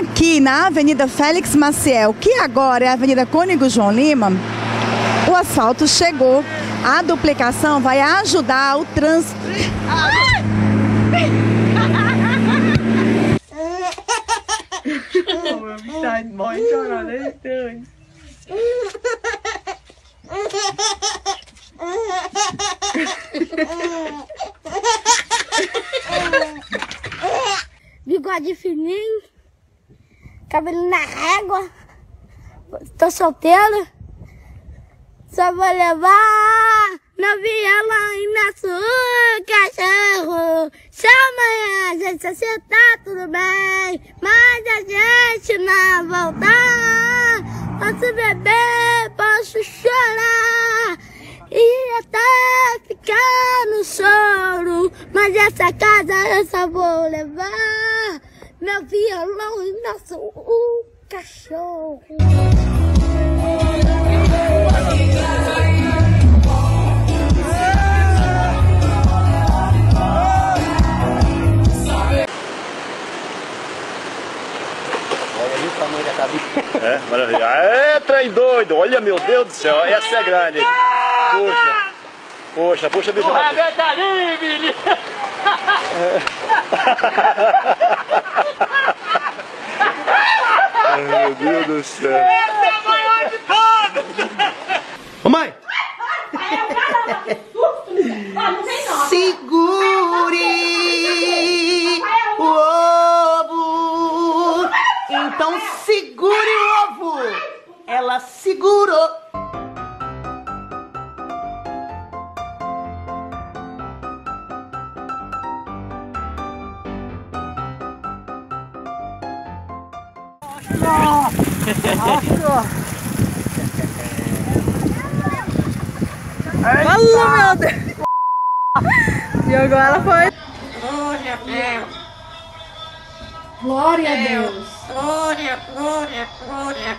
aqui na Avenida Félix Maciel, que agora é a Avenida Cônigo João Lima, o asfalto chegou. A duplicação vai ajudar o trânsito. Bigode fininho, cabelo na régua. Tô solteira. Só vou levar na violão e na sua cachorro. Chama a gente se tá tudo bem, mas a gente não voltar. Posso beber, posso chorar e até ficar no choro. Mas essa casa eu só vou levar meu violão e nosso o cachorro. O. É, maravilha. É, trem doido. Olha, meu Deus do céu. Essa é grande. Puxa. Puxa, puxa, bicho. Rabeta ali, menino! Ai, meu Deus do céu. Ô mãe! Segure o ovo. Então segure o ovo. Ela segurou. Fala, meu Deus! E agora foi. Glória a Deus. Glória a Deus. Glória, glória, glória.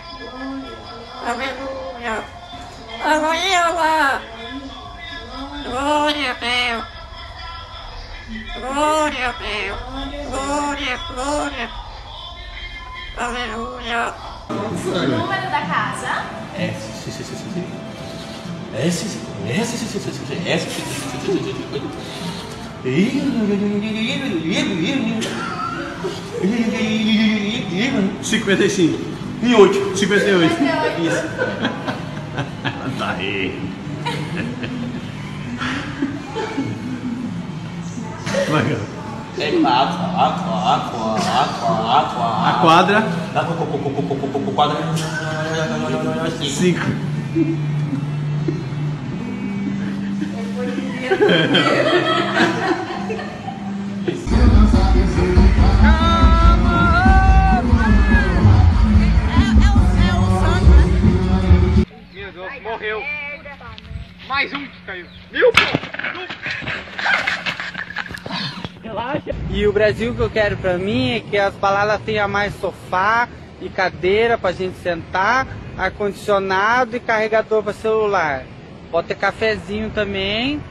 Aleluia. Aleluia. Glória a Deus. Glória a Deus. Glória, glória. Aleluia. Número da casa. É. É. É, sim, sim. É, sim, sim, sim, sim, sim, sim, sim. Cinquenta e cinco. E oito. Cinquenta e oito. Isso. Tá aí. É aqua, aqua, aqua, aqua, aqua. A quadra, quadra. Cinco. morreu. Mais um que caiu. E o Brasil que eu quero pra mim é que as baladas tenham mais sofá e cadeira pra gente sentar, ar-condicionado e carregador pra celular. Pode ter cafezinho também.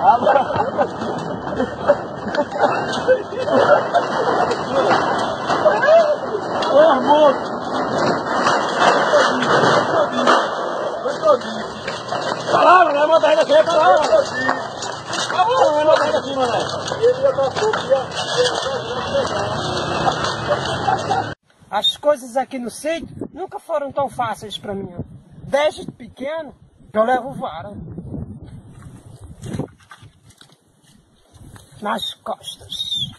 Palavra, As coisas aqui no sítio nunca foram tão fáceis pra mim. Desde pequeno, eu levo vara. Nas costas.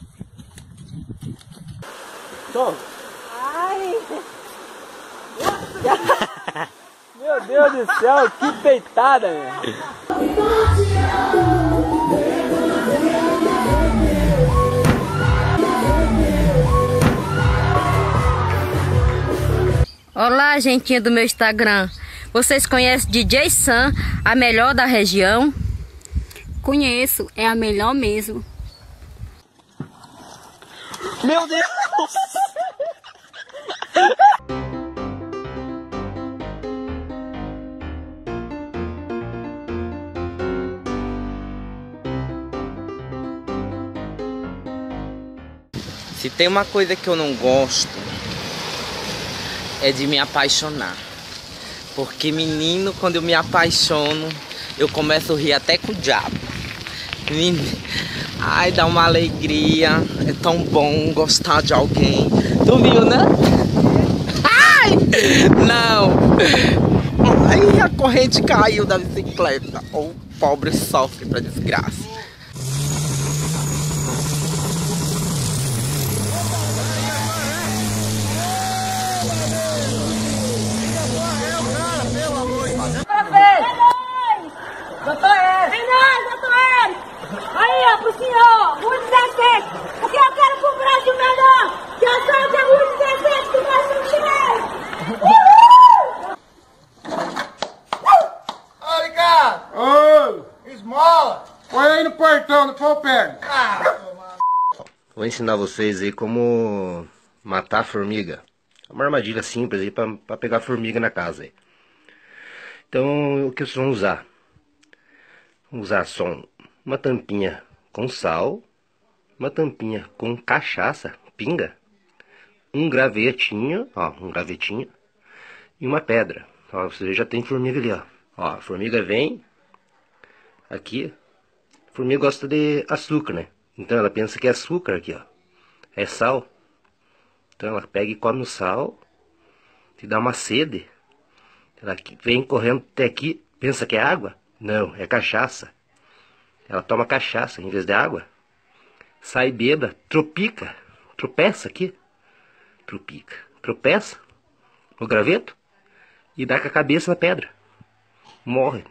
Meu Deus do céu, que peitada, meu. Olá, gentinha do meu Instagram. Vocês conhecem DJ Sam, a melhor da região? Conheço, é a melhor mesmo. Meu Deus! Se tem uma coisa que eu não gosto, é de me apaixonar. Porque menino, quando eu me apaixono, eu começo a rir até com o diabo. Ai, dá uma alegria. É tão bom gostar de alguém. Tu viu, né? Ai! Não! Ai, a corrente caiu da bicicleta. O pobre sofre pra desgraça. Pego. Vou ensinar vocês aí como matar formiga. É uma armadilha simples aí pra pegar formiga na casa aí. Então, o que vocês vão usar? Vão usar só uma tampinha com sal, uma tampinha com cachaça, pinga, um gravetinho, ó, um gravetinho e uma pedra. Ó, você já tem formiga ali, ó. Ó, a formiga vem aqui. Formiga gosta de açúcar, né? Então ela pensa que é açúcar aqui, ó. É sal. Então ela pega e come o sal, te dá uma sede. Ela vem correndo até aqui, pensa que é água? Não, é cachaça. Ela toma cachaça em vez de água. Sai bêbada, tropica, tropeça aqui. Tropica, tropeça no graveto e dá com a cabeça na pedra. Morre.